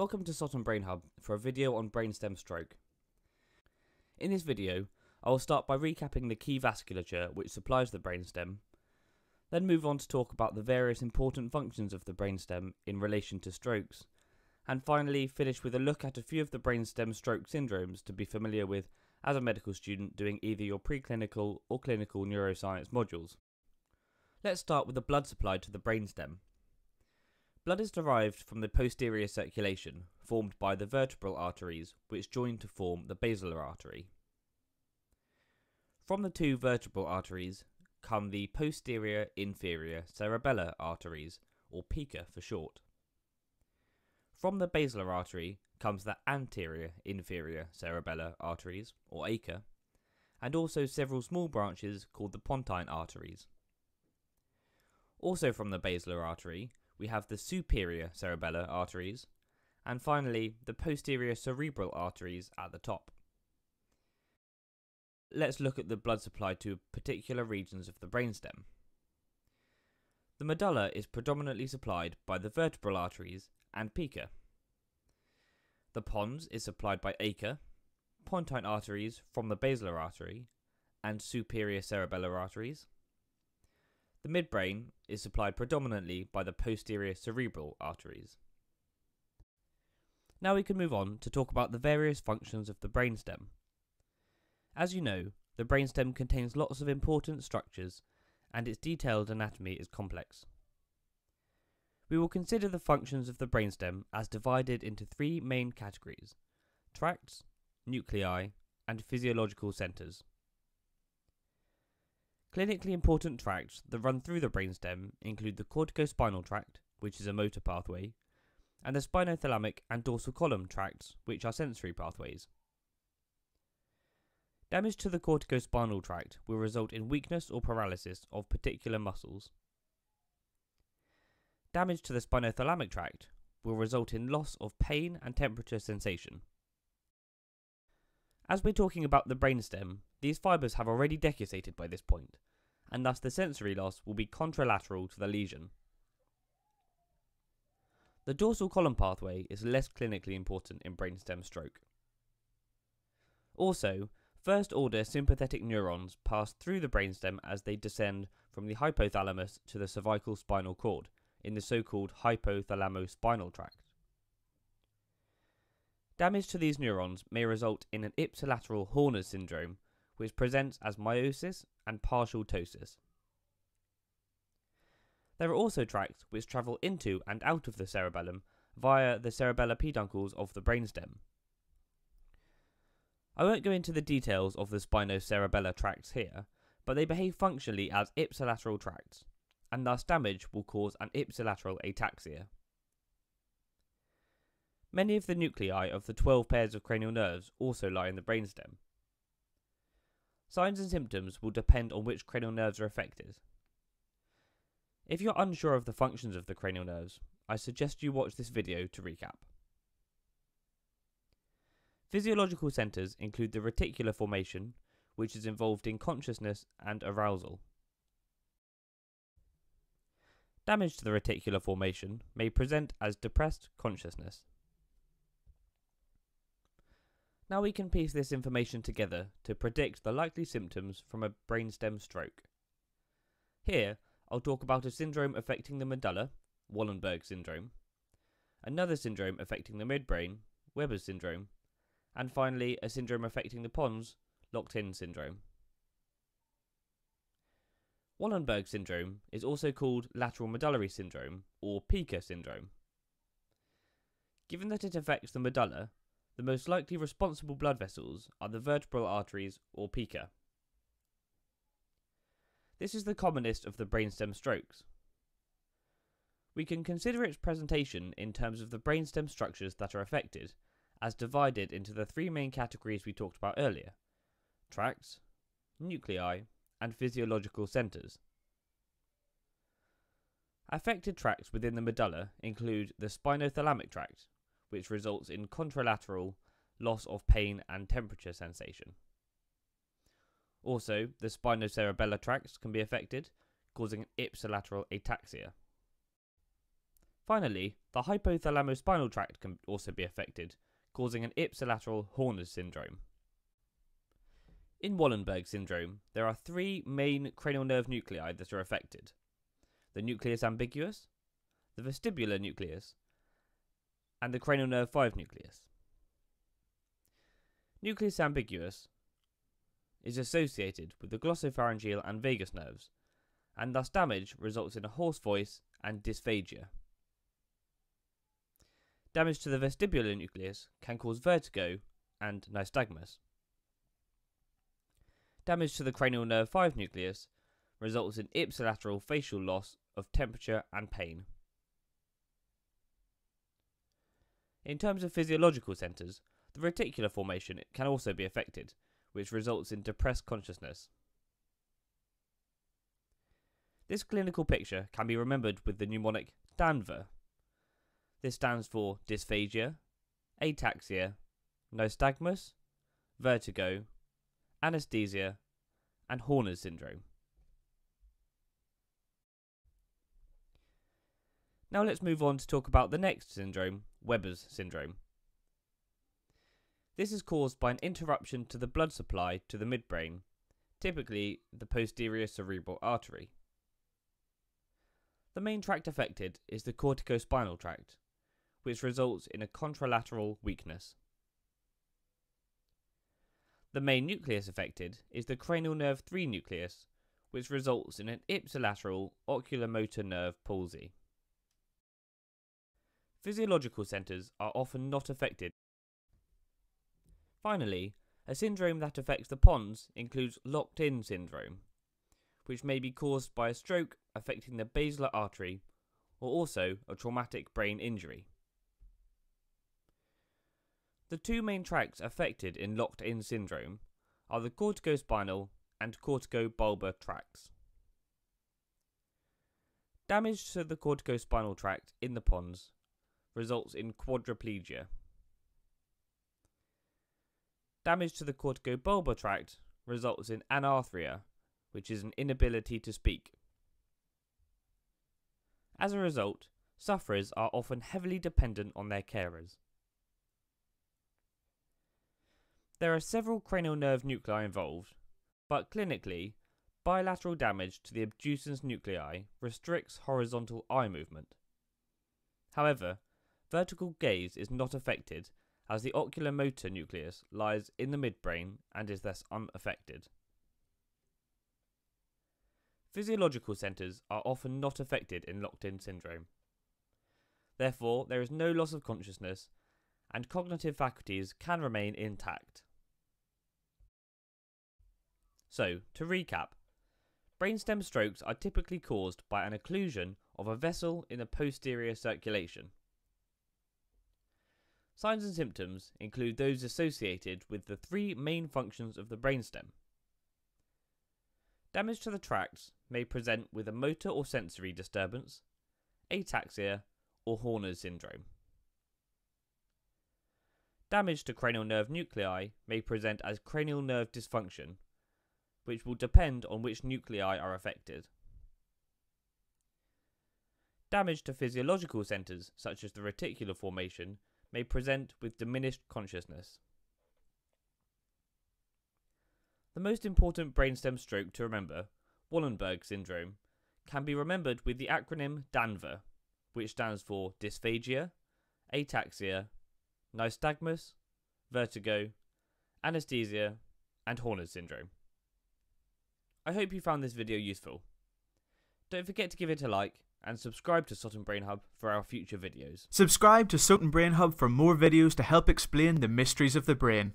Welcome to Soton Brain Hub for a video on brainstem stroke. In this video, I will start by recapping the key vasculature which supplies the brainstem, then move on to talk about the various important functions of the brainstem in relation to strokes, and finally finish with a look at a few of the brainstem stroke syndromes to be familiar with as a medical student doing either your preclinical or clinical neuroscience modules. Let's start with the blood supply to the brainstem. Blood is derived from the posterior circulation, formed by the vertebral arteries which join to form the basilar artery. From the two vertebral arteries come the posterior inferior cerebellar arteries, or PICA for short. From the basilar artery comes the anterior inferior cerebellar arteries, or AICA, and also several small branches called the pontine arteries. Also from the basilar artery, we have the superior cerebellar arteries, and finally the posterior cerebral arteries at the top. Let's look at the blood supply to particular regions of the brainstem. The medulla is predominantly supplied by the vertebral arteries and pica. The pons is supplied by AICA, pontine arteries from the basilar artery, and superior cerebellar arteries. The midbrain is supplied predominantly by the posterior cerebral arteries. Now we can move on to talk about the various functions of the brainstem. As you know, the brainstem contains lots of important structures and its detailed anatomy is complex. We will consider the functions of the brainstem as divided into three main categories tracts, nuclei, and physiological centres. Clinically important tracts that run through the brainstem include the corticospinal tract, which is a motor pathway, and the spinothalamic and dorsal column tracts, which are sensory pathways. Damage to the corticospinal tract will result in weakness or paralysis of particular muscles. Damage to the spinothalamic tract will result in loss of pain and temperature sensation. As we're talking about the brainstem, these fibres have already decussated by this point, and thus the sensory loss will be contralateral to the lesion. The dorsal column pathway is less clinically important in brainstem stroke. Also, first order sympathetic neurons pass through the brainstem as they descend from the hypothalamus to the cervical spinal cord in the so called hypothalamo-spinal tract. Damage to these neurons may result in an ipsilateral Horner's syndrome, which presents as miosis and partial ptosis. There are also tracts which travel into and out of the cerebellum via the cerebellar peduncles of the brainstem. I won't go into the details of the spinocerebellar tracts here, but they behave functionally as ipsilateral tracts, and thus damage will cause an ipsilateral ataxia. Many of the nuclei of the 12 pairs of cranial nerves also lie in the brainstem. Signs and symptoms will depend on which cranial nerves are affected. If you're unsure of the functions of the cranial nerves, I suggest you watch this video to recap. Physiological centres include the reticular formation, which is involved in consciousness and arousal. Damage to the reticular formation may present as depressed consciousness. Now we can piece this information together to predict the likely symptoms from a brainstem stroke. Here, I'll talk about a syndrome affecting the medulla, Wallenberg syndrome, another syndrome affecting the midbrain, Weber's syndrome, and finally a syndrome affecting the pons, locked-in syndrome. Wallenberg syndrome is also called lateral medullary syndrome or PICA syndrome. Given that it affects the medulla, the most likely responsible blood vessels are the vertebral arteries or pica. This is the commonest of the brainstem strokes. We can consider its presentation in terms of the brainstem structures that are affected, as divided into the three main categories we talked about earlier tracts, nuclei, and physiological centres. Affected tracts within the medulla include the spinothalamic tract, which results in contralateral loss of pain and temperature sensation. Also, the spinocerebellar tracts can be affected, causing an ipsilateral ataxia. Finally, the hypothalamospinal tract can also be affected, causing an ipsilateral Horner's syndrome. In Wallenberg syndrome, there are three main cranial nerve nuclei that are affected the nucleus ambiguus, the vestibular nucleus, and the cranial nerve 5 nucleus. Nucleus ambiguus is associated with the glossopharyngeal and vagus nerves, and thus damage results in a hoarse voice and dysphagia. Damage to the vestibular nucleus can cause vertigo and nystagmus. Damage to the cranial nerve 5 nucleus results in ipsilateral facial loss of temperature and pain. In terms of physiological centres, the reticular formation can also be affected, which results in depressed consciousness. This clinical picture can be remembered with the mnemonic DANVER. This stands for dysphagia, ataxia, nystagmus, vertigo, anesthesia, and Horner's syndrome. Now let's move on to talk about the next syndrome, Weber's syndrome. This is caused by an interruption to the blood supply to the midbrain, typically the posterior cerebral artery. The main tract affected is the corticospinal tract, which results in a contralateral weakness. The main nucleus affected is the cranial nerve 3 nucleus, which results in an ipsilateral oculomotor nerve palsy. Physiological centres are often not affected. Finally, a syndrome that affects the pons includes locked in syndrome, which may be caused by a stroke affecting the basilar artery or also a traumatic brain injury. The two main tracts affected in locked in syndrome are the corticospinal and corticobulbar tracts. Damage to the corticospinal tract in the pons results in quadriplegia. Damage to the corticobulbar tract results in anarthria, which is an inability to speak. As a result, sufferers are often heavily dependent on their carers. There are several cranial nerve nuclei involved, but clinically, bilateral damage to the abducens nuclei restricts horizontal eye movement. However, Vertical gaze is not affected as the oculomotor nucleus lies in the midbrain and is thus unaffected. Physiological centres are often not affected in locked in syndrome. Therefore, there is no loss of consciousness and cognitive faculties can remain intact. So, to recap, brainstem strokes are typically caused by an occlusion of a vessel in the posterior circulation. Signs and symptoms include those associated with the three main functions of the brainstem. Damage to the tracts may present with a motor or sensory disturbance, ataxia, or Horner's syndrome. Damage to cranial nerve nuclei may present as cranial nerve dysfunction, which will depend on which nuclei are affected. Damage to physiological centres, such as the reticular formation, may present with diminished consciousness. The most important brainstem stroke to remember, Wallenberg syndrome, can be remembered with the acronym DANVER, which stands for dysphagia, ataxia, nystagmus, vertigo, anesthesia, and Horner's syndrome. I hope you found this video useful. Don't forget to give it a like and subscribe to Soton Brain Hub for our future videos. Subscribe to Soton Brain Hub for more videos to help explain the mysteries of the brain.